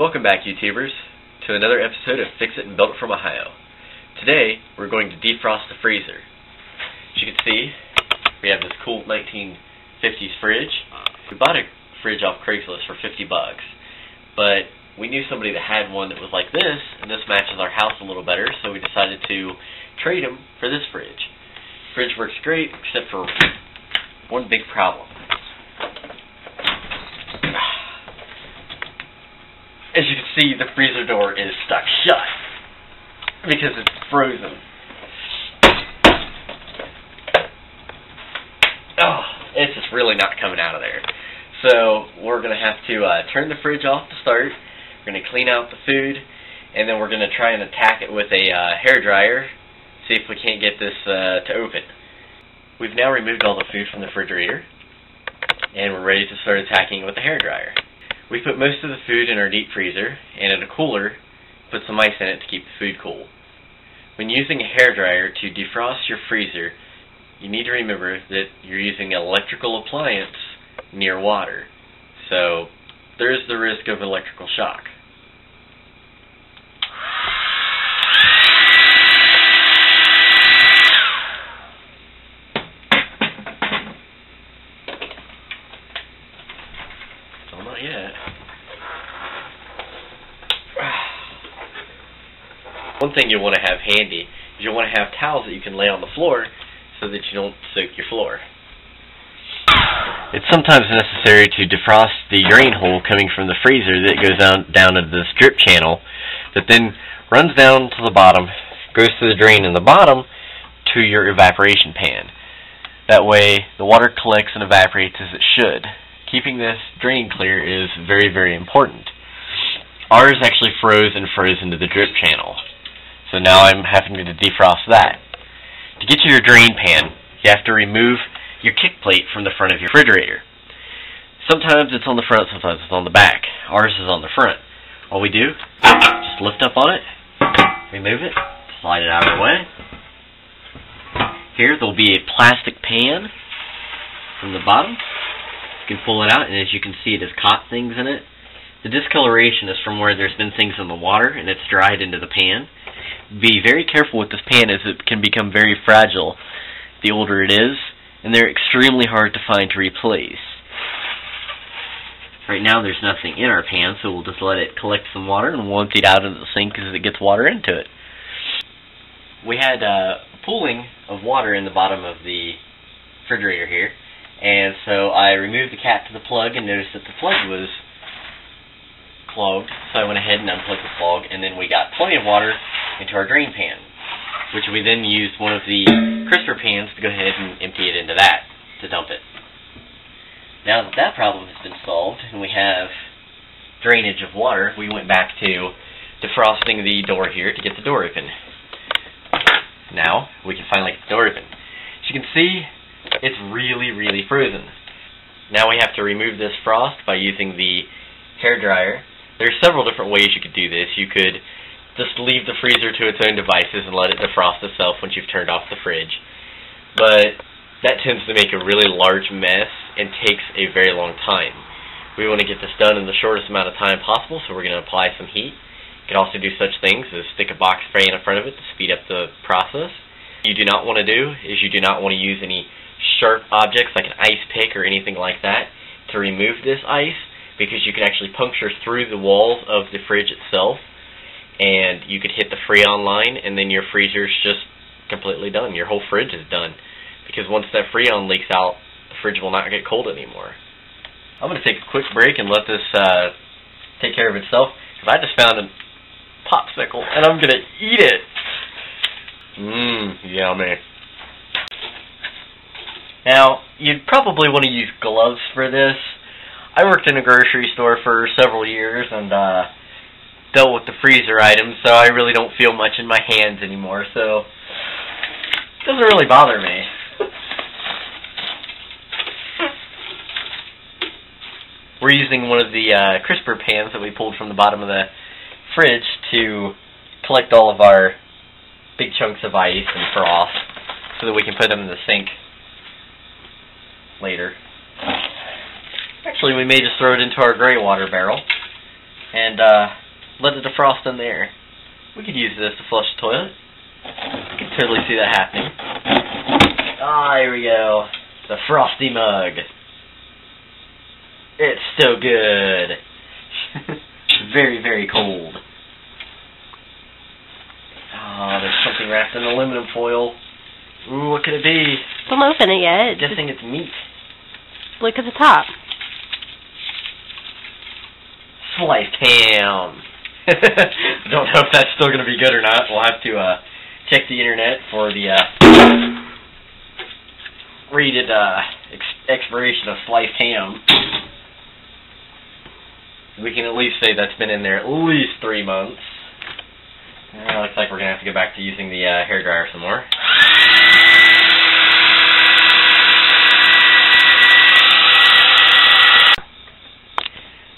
Welcome back, YouTubers, to another episode of Fix It and Build It from Ohio. Today, we're going to defrost the freezer. As you can see, we have this cool 1950s fridge. We bought a fridge off Craigslist for 50 bucks, but we knew somebody that had one that was like this, and this matches our house a little better, so we decided to trade them for this fridge. Fridge works great, except for one big problem. As you can see, the freezer door is stuck shut because it's frozen. Oh, it's just really not coming out of there. So we're going to have to uh, turn the fridge off to start. We're going to clean out the food, and then we're going to try and attack it with a uh, hair dryer. See if we can't get this uh, to open. We've now removed all the food from the refrigerator, and we're ready to start attacking it with the hair dryer. We put most of the food in our deep freezer, and in a cooler, put some ice in it to keep the food cool. When using a hair dryer to defrost your freezer, you need to remember that you're using an electrical appliance near water. So, there is the risk of electrical shock. Still not yet. One thing you want to have handy is you want to have towels that you can lay on the floor so that you don't soak your floor. It's sometimes necessary to defrost the drain hole coming from the freezer that goes down down into this drip channel that then runs down to the bottom, goes to the drain in the bottom to your evaporation pan. That way the water collects and evaporates as it should. Keeping this drain clear is very, very important. Ours actually froze and froze into the drip channel. So now I'm having to defrost that. To get to your drain pan, you have to remove your kick plate from the front of your refrigerator. Sometimes it's on the front, sometimes it's on the back. Ours is on the front. All we do, just lift up on it, remove it, slide it out of the way. Here there'll be a plastic pan from the bottom. You can pull it out, and as you can see, it has caught things in it. The discoloration is from where there's been things in the water, and it's dried into the pan. Be very careful with this pan as it can become very fragile the older it is, and they're extremely hard to find to replace. Right now there's nothing in our pan, so we'll just let it collect some water and we'll empty it out into the sink as it gets water into it. We had uh, pooling of water in the bottom of the refrigerator here, and so I removed the cap to the plug and noticed that the plug was clogged, so I went ahead and unplugged the plug, and then we got plenty of water into our drain pan, which we then used one of the crisper pans to go ahead and empty it into that to dump it. Now that that problem has been solved, and we have drainage of water, we went back to defrosting the door here to get the door open. Now, we can finally get the door open. As you can see, it's really, really frozen. Now we have to remove this frost by using the hair dryer. There are several different ways you could do this. You could just leave the freezer to its own devices and let it defrost itself once you've turned off the fridge. But that tends to make a really large mess and takes a very long time. We want to get this done in the shortest amount of time possible, so we're going to apply some heat. You can also do such things as stick a box spray in front of it to speed up the process. What you do not want to do is you do not want to use any sharp objects like an ice pick or anything like that to remove this ice because you could actually puncture through the walls of the fridge itself and you could hit the Freon line and then your freezer's just completely done. Your whole fridge is done because once that Freon leaks out, the fridge will not get cold anymore. I'm going to take a quick break and let this uh, take care of itself because I just found a popsicle and I'm going to eat it. Mmm, yummy. Now, you'd probably want to use gloves for this. I worked in a grocery store for several years and uh, dealt with the freezer items, so I really don't feel much in my hands anymore, so it doesn't really bother me. We're using one of the uh, crisper pans that we pulled from the bottom of the fridge to collect all of our big chunks of ice and frost so that we can put them in the sink later. Actually, we may just throw it into our gray water barrel. and uh, let it defrost in there. We could use this to flush the toilet. I can totally see that happening. Ah, here we go. The frosty mug. It's so good. very, very cold. Oh, there's something wrapped in aluminum foil. Ooh, what could it be? Don't open it yet. Just Guessing it's meat. look at the top. Sliced ham. Don't know if that's still going to be good or not. We'll have to uh, check the internet for the uh, rated uh, ex- expiration of sliced ham. We can at least say that's been in there at least three months. Uh, looks like we're going to have to go back to using the uh, hair dryer some more.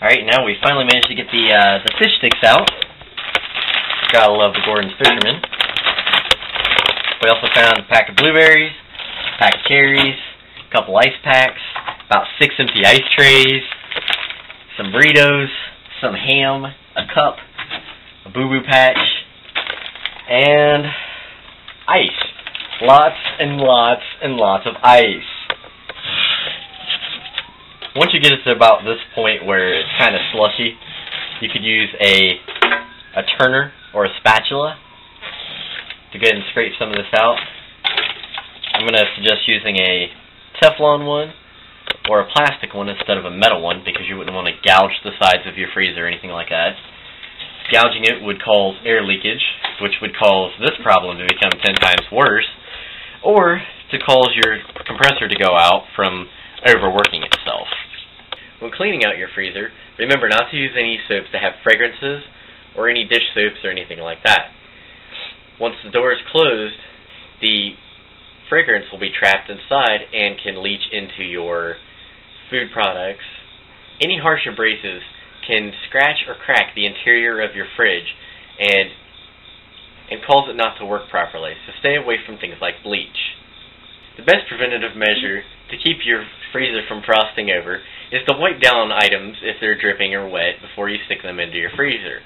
Alright, now we finally managed to get the uh, the fish sticks out. Gotta love the Gorton's Fisherman. We also found a pack of blueberries, a pack of cherries, a couple ice packs, about six empty ice trays, some burritos, some ham, a cup, a boo boo patch, and ice. Lots and lots and lots of ice. Once you get it to about this point where it's kind of slushy, you could use a a turner or a spatula to go ahead and scrape some of this out. I'm going to suggest using a Teflon one or a plastic one instead of a metal one because you wouldn't want to gouge the sides of your freezer or anything like that. Gouging it would cause air leakage, which would cause this problem to become 10 times worse, or to cause your compressor to go out from overworking itself. When cleaning out your freezer, remember not to use any soaps that have fragrances or any dish soaps or anything like that. Once the door is closed, the fragrance will be trapped inside and can leach into your food products. Any harsh abrasives can scratch or crack the interior of your fridge and and cause it not to work properly. So stay away from things like bleach. The best preventative measure to keep your freezer from frosting over is to wipe down items if they're dripping or wet before you stick them into your freezer.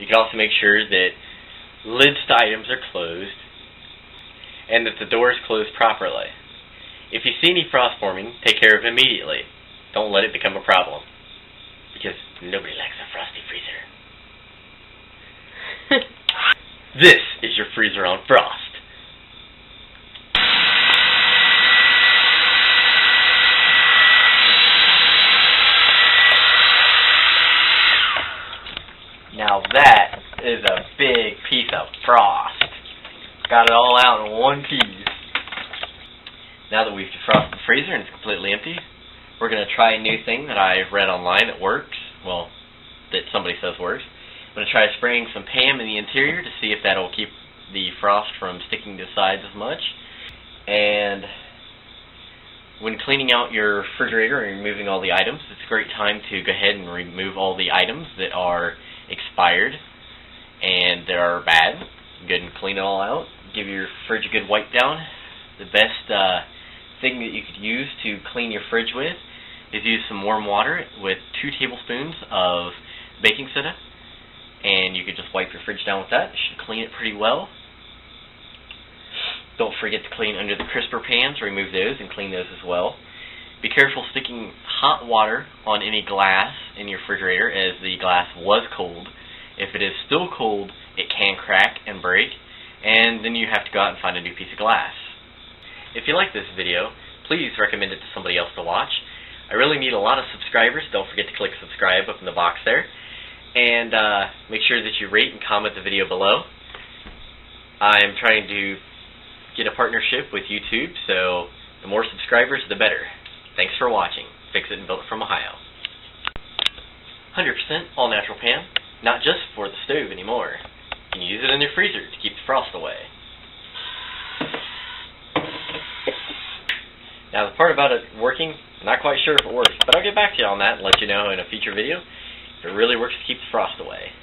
You can also make sure that lids to items are closed and that the door is closed properly. If you see any frost forming, take care of it immediately. Don't let it become a problem. Because nobody likes a frosty freezer. this is your freezer on frost. That is a big piece of frost. Got it all out in one piece. Now that we've defrosted the freezer and it's completely empty, we're going to try a new thing that I've read online that works. Well, that somebody says works. I'm going to try spraying some PAM in the interior to see if that'll keep the frost from sticking to the sides as much. And when cleaning out your refrigerator and removing all the items, it's a great time to go ahead and remove all the items that are expired and that are bad. Go ahead and clean it all out. Give your fridge a good wipe down. The best uh, thing that you could use to clean your fridge with is use some warm water with two tablespoons of baking soda and you could just wipe your fridge down with that. It should clean it pretty well. Don't forget to clean under the crisper pans, remove those and clean those as well. Be careful sticking hot water on any glass in your refrigerator as the glass was cold. If it is still cold, it can crack and break, and then you have to go out and find a new piece of glass. If you like this video, please recommend it to somebody else to watch. I really need a lot of subscribers. Don't forget to click subscribe up in the box there. And uh, make sure that you rate and comment the video below. I'm trying to get a partnership with YouTube, so the more subscribers, the better. Thanks for watching. Fix It and Built It from Ohio. 100% all natural PAM, not just for the stove anymore. You can use it in your freezer to keep the frost away. Now the part about it working, I'm not quite sure if it works, but I'll get back to you on that and let you know in a future video if it really works to keep the frost away.